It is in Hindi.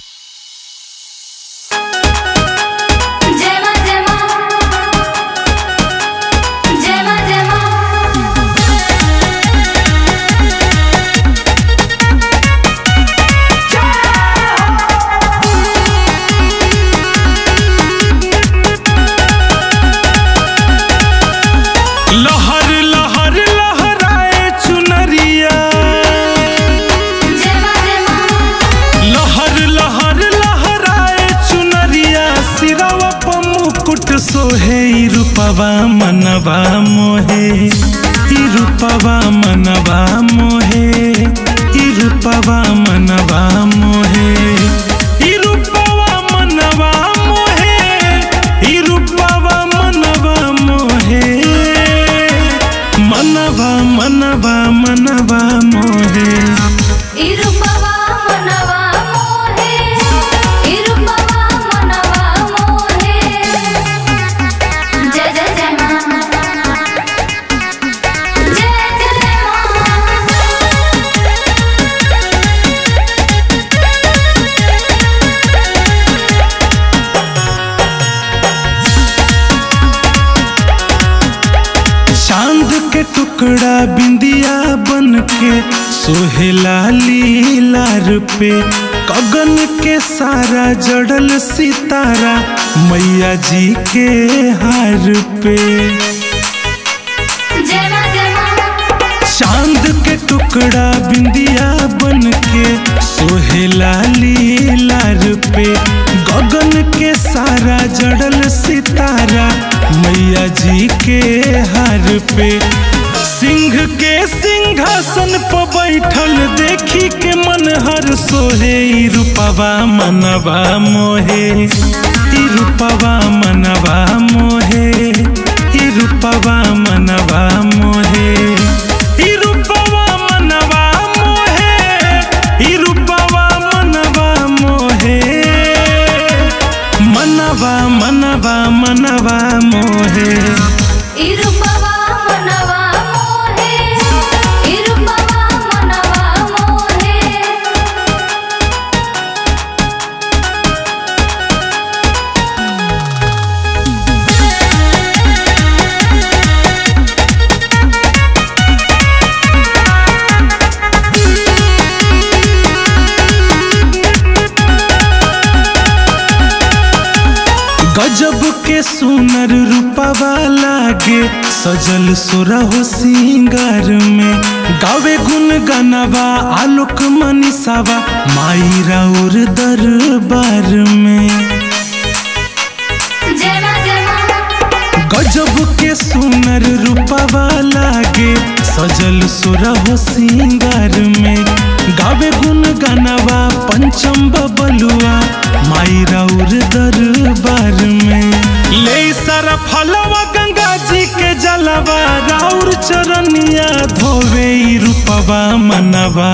रूपवा मनवा मोहे। चाँद के टुकड़ा बिंदिया बन के सोहेला लीला पे। कगन के सारा जड़ल सितारा मैया जी के हार पे। चाँद के टुकड़ा बिंदिया बन के सोहेला लीलार पे। गगन के सारा जड़ल सितारा मैया जी के पे। सिंह के सिंहासन पर बैठल देखी के मन हर सोहे। रूपवा मनवा मोहे। रूपवा मनवा मोहे। रूपवा मनवा मोहे गजब के सुनर रूपा वाला गे सजल सोरा हो सिंगार में। गावे गुन गनावा आलोक मनीषावा माई राउर दरबार में। गजब के सुनर रूपा वाला गे सजल सुरा हो सिंगार में। गावे गुन गनावा पंचम बबलुआ माई राउर दरबार में। ले सारा फलवा गंगा जी के जलवा राउर चरनिया धोवे रूपवा मनवा।